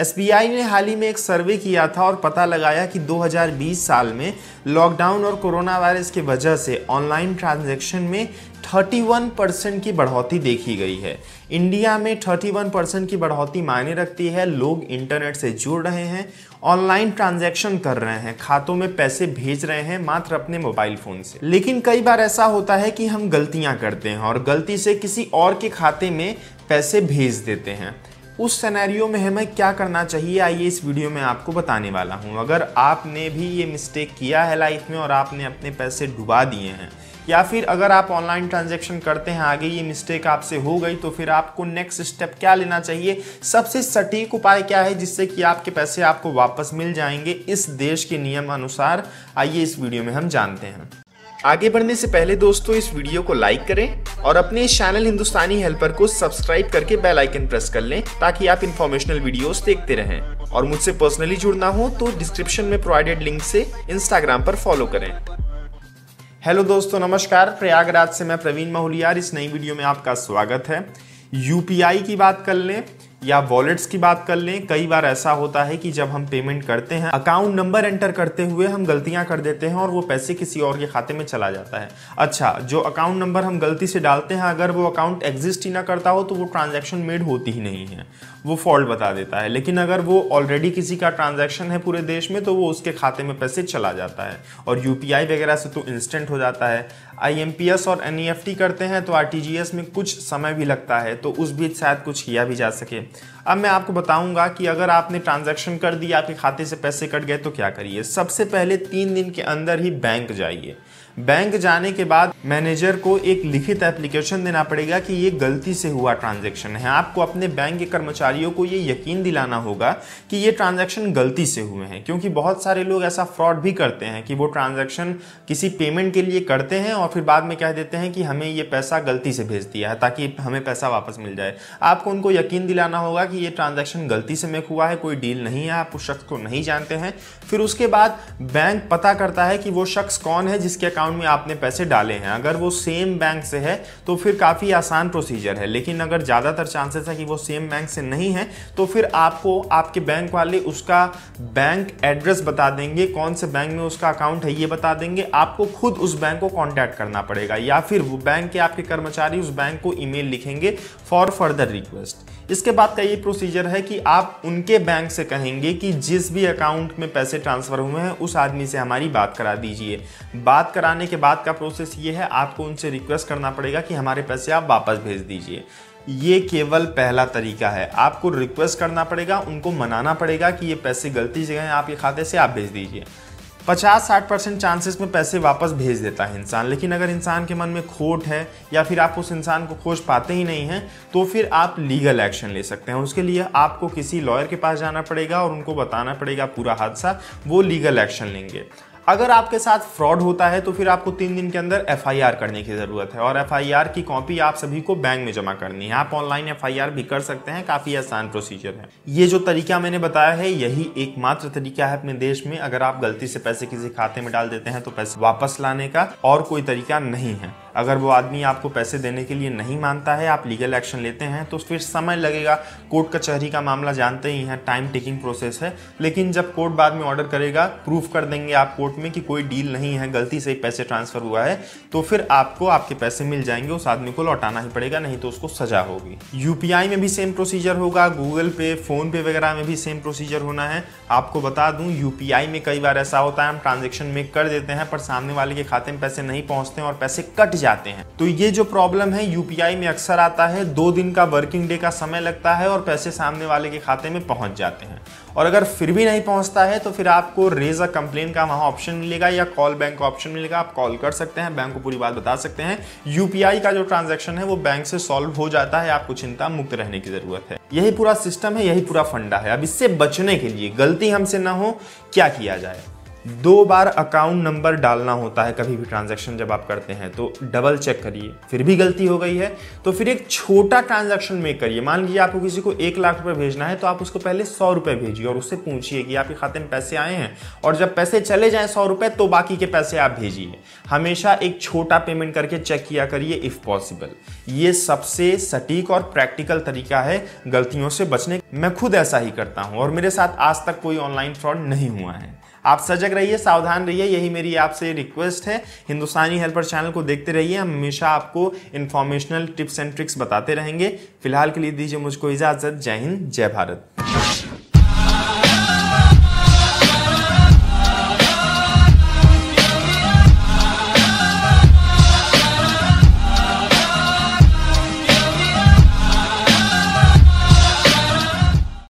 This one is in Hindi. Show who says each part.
Speaker 1: एस ने हाल ही में एक सर्वे किया था और पता लगाया कि 2020 साल में लॉकडाउन और कोरोना वायरस की वजह से ऑनलाइन ट्रांजैक्शन में 31 परसेंट की बढ़ोतरी देखी गई है। इंडिया में 31 परसेंट की बढ़ोतरी मायने रखती है। लोग इंटरनेट से जुड़ रहे हैं, ऑनलाइन ट्रांजैक्शन कर रहे हैं, खातों में पैसे भेज रहे हैं, मात्र अपने मोबाइल फ़ोन से। लेकिन कई बार ऐसा होता है कि हम गलतियाँ करते हैं और गलती से किसी और के खाते में पैसे भेज देते हैं। उस सिनेरियो में हमें क्या करना चाहिए, आइए इस वीडियो में आपको बताने वाला हूँ। अगर आपने भी ये मिस्टेक किया है लाइफ में और आपने अपने पैसे डुबा दिए हैं, या फिर अगर आप ऑनलाइन ट्रांजेक्शन करते हैं, आगे ये मिस्टेक आपसे हो गई तो फिर आपको नेक्स्ट स्टेप क्या लेना चाहिए? सबसे सटीक उपाय क्या है जिससे कि आपके पैसे आपको वापस मिल जाएँगे? इस देश के नियम अनुसार आइए इस वीडियो में हम जानते हैं। आगे बढ़ने से पहले दोस्तों, इस वीडियो को लाइक करें और अपने इस चैनल हिंदुस्तानी हेल्पर को सब्सक्राइब करके बेल आइकन प्रेस कर लें, ताकि आप इन्फॉर्मेशनल वीडियोस देखते रहें। और मुझसे पर्सनली जुड़ना हो तो डिस्क्रिप्शन में प्रोवाइडेड लिंक से इंस्टाग्राम पर फॉलो करें। हेलो दोस्तों, नमस्कार। प्रयागराज से मैं प्रवीण महुलियार। इस नई वीडियो में आपका स्वागत है। यूपीआई की बात कर लें या वॉलेट्स की बात कर लें, कई बार ऐसा होता है कि जब हम पेमेंट करते हैं अकाउंट नंबर एंटर करते हुए हम गलतियाँ कर देते हैं और वो पैसे किसी और के खाते में चला जाता है। अच्छा जो अकाउंट नंबर हम गलती से डालते हैं, अगर वो अकाउंट एग्जिस्ट ही ना करता हो तो वो ट्रांजेक्शन मेड होती ही नहीं है। वो फॉल्ट बता देता है। लेकिन अगर वो ऑलरेडी किसी का ट्रांजेक्शन है पूरे देश में तो वो उसके खाते में पैसे चला जाता है। और यूपीआई वगैरह से तो इंस्टेंट हो जाता है। IMPS और एन e करते हैं तो RTGS में कुछ समय भी लगता है तो उस बीच शायद कुछ किया भी जा सके। अब मैं आपको बताऊँगा कि अगर आपने ट्रांजैक्शन कर दिया, आपके खाते से पैसे कट गए तो क्या करिए? सबसे पहले तीन दिन के अंदर ही बैंक जाइए। बैंक जाने के बाद मैनेजर को एक लिखित एप्लीकेशन देना पड़ेगा कि ये गलती से हुआ ट्रांजैक्शन है। आपको अपने बैंक के कर्मचारियों को ये यकीन दिलाना होगा कि ये ट्रांजैक्शन गलती से हुए हैं, क्योंकि बहुत सारे लोग ऐसा फ्रॉड भी करते हैं कि वो ट्रांजैक्शन किसी पेमेंट के लिए करते हैं और फिर बाद में कह देते हैं कि हमें ये पैसा गलती से भेज दिया है ताकि हमें पैसा वापस मिल जाए। आपको उनको यकीन दिलाना होगा कि ये ट्रांजेक्शन गलती से मेक हुआ है, कोई डील नहीं है, आप उस शख्स को नहीं जानते हैं। फिर उसके बाद बैंक पता करता है कि वो शख्स कौन है जिसके अकाउंट में आपने पैसे डाले हैं। अगर वो सेम बैंक से है तो फिर काफ़ी आसान प्रोसीजर है। लेकिन अगर ज़्यादातर चांसेस है कि वो सेम बैंक से नहीं है तो फिर आपको आपके बैंक वाले उसका बैंक एड्रेस बता देंगे। कौन से बैंक में उसका अकाउंट है, ये बता देंगे। आपको खुद उस बैंक को कॉन्टैक्ट करना पड़ेगा। या फिर वो बैंक के आपके कर्मचारी उस बैंक को ईमेल लिखेंगे फॉर फर्दर रिक्वेस्ट इसके बाद का ये प्रोसीजर है कि आप उनके बैंक से कहेंगे कि जिस भी अकाउंट में पैसे ट्रांसफ़र हुए हैं, उस आदमी से हमारी बात करा दीजिए। बात कराने के बाद का प्रोसेस ये है, आपको उनसे रिक्वेस्ट करना पड़ेगा कि हमारे पैसे आप वापस भेज दीजिए। ये केवल पहला तरीका है। आपको रिक्वेस्ट करना पड़ेगा, उनको मनाना पड़ेगा कि ये पैसे गलती से गए आपके खाते से आप भेज दीजिए। पचास साठ परसेंट चांसेस में पैसे वापस भेज देता है इंसान। लेकिन अगर इंसान के मन में खोट है या फिर आप उस इंसान को खोज पाते ही नहीं हैं तो फिर आप लीगल एक्शन ले सकते हैं उसके लिए आपको किसी लॉयर के पास जाना पड़ेगा और उनको बताना पड़ेगा पूरा हादसा। वो लीगल एक्शन लेंगे। अगर आपके साथ फ्रॉड होता है तो फिर आपको तीन दिन के अंदर एफआईआर करने की ज़रूरत है। और एफआईआर की कॉपी आप सभी को बैंक में जमा करनी है। आप ऑनलाइन एफआईआर भी कर सकते हैं। काफ़ी आसान प्रोसीजर है। ये जो तरीका मैंने बताया है, यही एकमात्र तरीका है अपने देश में। अगर आप गलती से पैसे किसी खाते में डाल देते हैं तो पैसे वापस लाने का और कोई तरीका नहीं है। अगर वो आदमी आपको पैसे देने के लिए नहीं मानता है, आप लीगल एक्शन लेते हैं तो फिर समय लगेगा। कोर्ट कचहरी का मामला जानते ही हैं टाइम टेकिंग प्रोसेस है। लेकिन जब कोर्ट बाद में ऑर्डर करेगा प्रूफ कर देंगे आप कोर्ट में कि कोई डील नहीं है, गलती से पैसे ट्रांसफ़र हुआ है तो फिर आपको आपके पैसे मिल जाएँगे, उस आदमी को लौटाना ही पड़ेगा, नहीं तो उसको सजा होगी। यूपीआई में भी सेम प्रोसीजर होगा गूगल पे फ़ोन पे वगैरह में भी सेम प्रोसीजर होना है। आपको बता दूँ यूपीआई में कई बार ऐसा होता है, हम ट्रांजेक्शन मेक कर देते हैं, पर सामने वाले के खाते में पैसे नहीं पहुँचते और पैसे कट जाते हैं। तो ये जो प्रॉब्लम है यूपीआई में अक्सर आता है, दो दिन का वर्किंग डे का समय लगता है और पैसे सामने वाले के खाते में पहुँच जाते हैं। और अगर फिर भी नहीं पहुँचता है तो फिर आपको रेज अ कंप्लेन का वहाँ ऑप्शन मिलेगा या कॉल बैंक का ऑप्शन मिलेगा। आप कॉल कर सकते हैं बैंक को पूरी बात बता सकते हैं। यूपीआई का जो ट्रांजेक्शन है, वो बैंक से सॉल्व हो जाता है। आपको चिंता मुक्त रहने की ज़रूरत है। यही पूरा सिस्टम है, यही पूरा फंडा है। अब इससे बचने के लिए गलती हमसे ना हो, क्या किया जाए? दो बार अकाउंट नंबर डालना होता है कभी भी ट्रांजैक्शन जब आप करते हैं तो डबल चेक करिए। फिर भी गलती हो गई है तो फिर एक छोटा ट्रांजैक्शन मेक करिए। मान लीजिए आपको किसी को एक लाख रुपए भेजना है तो आप उसको पहले सौ रुपए भेजिए और उससे पूछिए कि आपके खाते में पैसे आए हैं और जब पैसे चले जाए सौ रुपए तो बाकी के पैसे आप भेजिए। हमेशा एक छोटा पेमेंट करके चेक किया करिए इफ़ पॉसिबल ये सबसे सटीक और प्रैक्टिकल तरीका है गलतियों से बचने मैं खुद ऐसा ही करता हूँ और मेरे साथ आज तक कोई ऑनलाइन फ्रॉड नहीं हुआ है। आप सजग रहिए, सावधान रहिए, यही मेरी आपसे रिक्वेस्ट है। हिंदुस्तानी हेल्पर चैनल को देखते रहिए हम हमेशा आपको इन्फॉर्मेशनल टिप्स एंड ट्रिक्स बताते रहेंगे। फ़िलहाल के लिए दीजिए मुझको इजाज़त। जय हिंद, जय भारत।